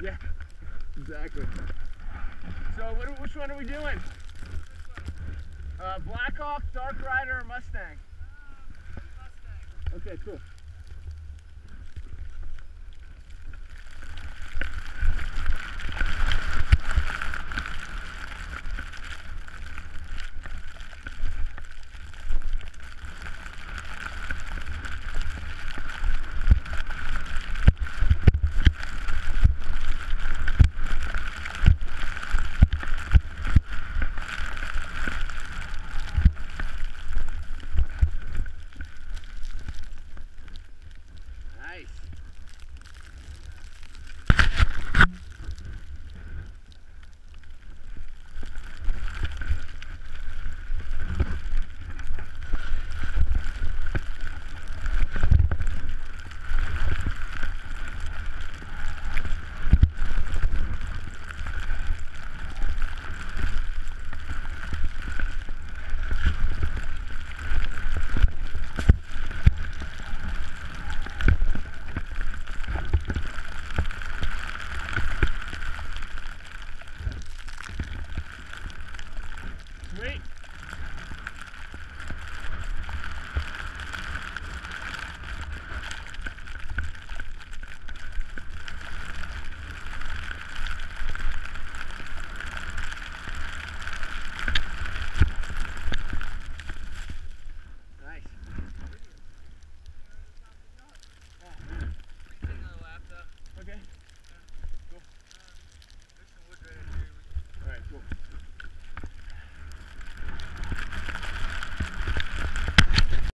Yeah, exactly. So what, which one are we doing? Uh, Blackhawk, Dark Rider, or Mustang? Okay, cool. Great.